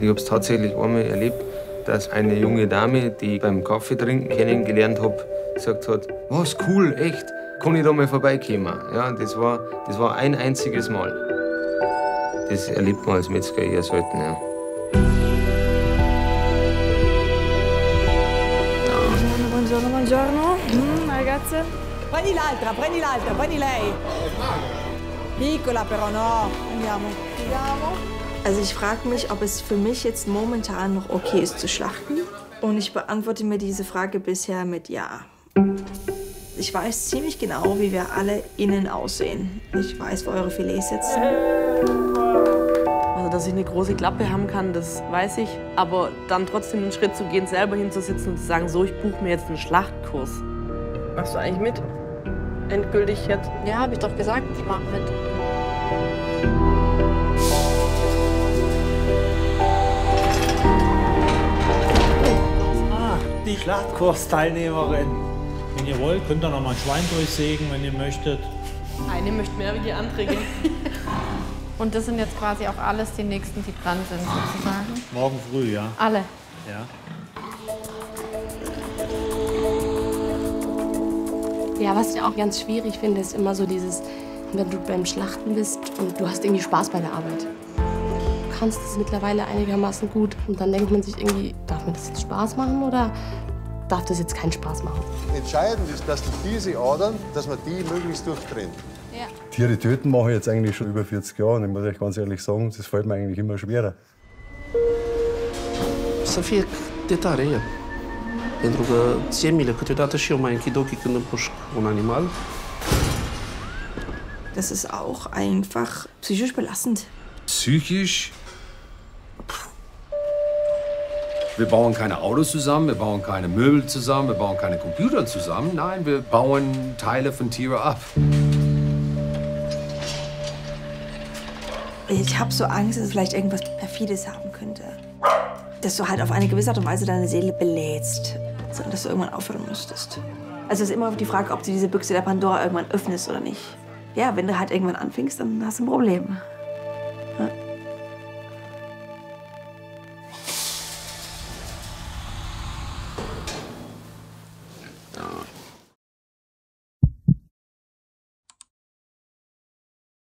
Ich habe es tatsächlich einmal erlebt, dass eine junge Dame, die ich beim Kaffee trinken kennengelernt habe, gesagt hat, was cool, echt, kann ich da mal vorbeikommen? Ja, das war, das war ein einziges Mal. Das erlebt man als Metzger eher selten. Ja. Buongiorno, buongiorno. Mm, ragazze. Prendi l'altra, prendi l'altra, prendi lei. Piccola però, no. Andiamo. Andiamo. Also ich frage mich, ob es für mich jetzt momentan noch okay ist zu schlachten. Und ich beantworte mir diese Frage bisher mit Ja. Ich weiß ziemlich genau, wie wir alle innen aussehen. Ich weiß, wo eure Filets sitzen. Also, dass ich eine große Klappe haben kann, das weiß ich. Aber dann trotzdem einen Schritt zu gehen, selber hinzusitzen und zu sagen, so, ich buche mir jetzt einen Schlachtkurs. Machst du eigentlich mit? Endgültig jetzt? Ja, habe ich doch gesagt, ich mache mit. Ah, die Schlachtkursteilnehmerin. Wenn ihr wollt, könnt ihr noch mal ein Schwein durchsägen, wenn ihr möchtet. Eine möchte mehr wie die andere. gell? Und das sind jetzt quasi auch alles die Nächsten, die dran sind, sozusagen. Morgen früh, ja. Alle. ja. Ja, was ich auch ganz schwierig finde, ist immer so dieses, wenn du beim Schlachten bist und du hast irgendwie Spaß bei der Arbeit. Du kannst es mittlerweile einigermaßen gut und dann denkt man sich irgendwie, darf mir das jetzt Spaß machen oder darf das jetzt keinen Spaß machen? Entscheidend ist, dass du diese Adern, dass man die möglichst durchtrennt. Tiere töten mache ich jetzt eigentlich schon über 40 Jahre und ich muss euch ganz ehrlich sagen, das fällt mir eigentlich immer schwerer. Să fie de tare el. Pentru că ție milă, câteodată și eu mai închid ochii când împușc un animal. Das ist auch einfach psychisch belastend. Psychisch? Wir bauen keine Autos zusammen, wir bauen keine Möbel zusammen, wir bauen keine Computer zusammen. Nein, wir bauen Teile von Tieren ab. Ich habe so Angst, dass es vielleicht irgendwas Perfides haben könnte. Dass du halt auf eine gewisse Art und Weise deine Seele belädst. So, dass du irgendwann aufhören müsstest. Also es ist immer die Frage, ob du diese Büchse der Pandora irgendwann öffnest oder nicht. Ja, wenn du halt irgendwann anfängst, dann hast du ein Problem.